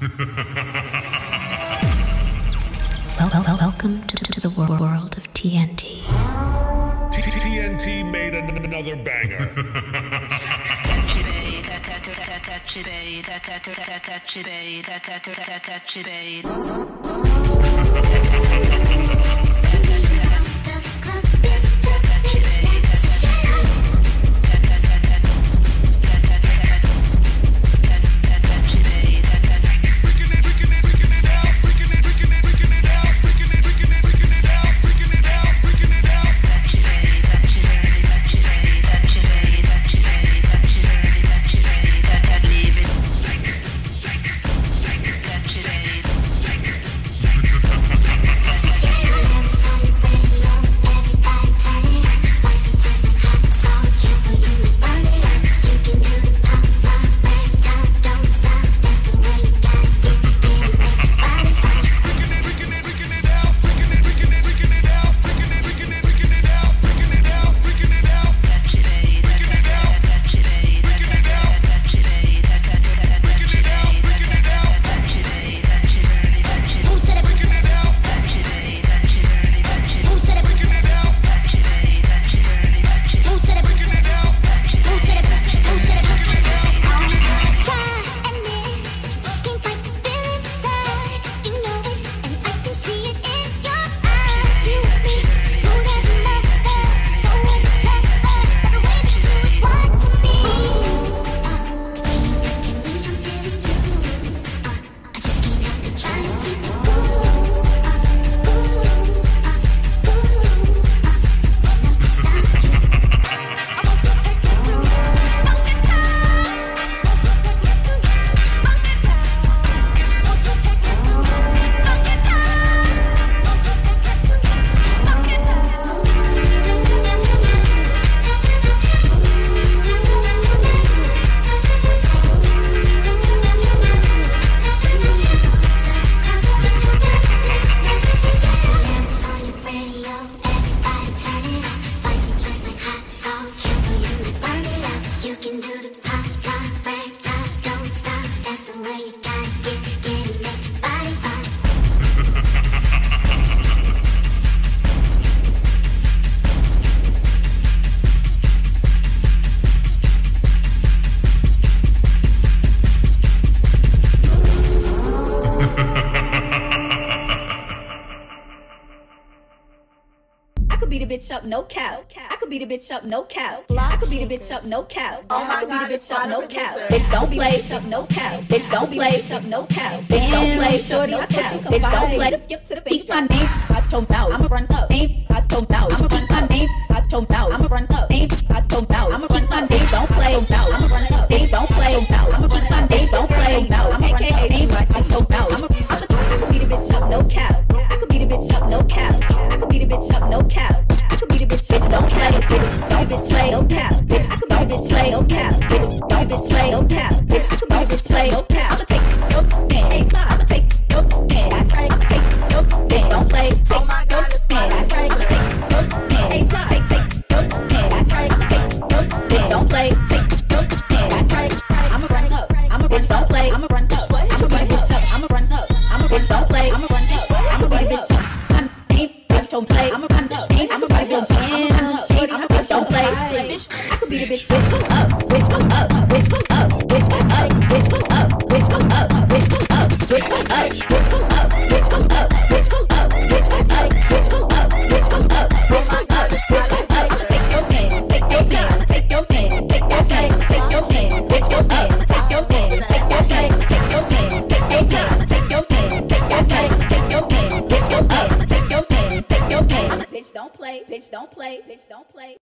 well, well, well. welcome to, to, the world of TNT. TNT made another banger. bitch up, no cow. I could beat a bitch up, no cow. I could beat a bitch up, no cow. I could beat a bitch up, no cow. Bitch don't play, up, no cow. Bitch don't play, up, no cow. Bitch don't play, up, no cow. Bitch don't play. Skip to the beat. My name, watch your mouth. I'ma run up. Aim, watch your mouth. I'ma run my name, watch your mouth. I'ma run up. Aim, watch your mouth. I'ma run my name. Don't play, I'ma run up. Bitch don't play, I'ma run my name. Don't play, don't play. I'ma run up. I'ma run up. I'ma up. Bitch, don't play. Bitch, I could be the bitch. Bitch, pull up. Bitch, pull up.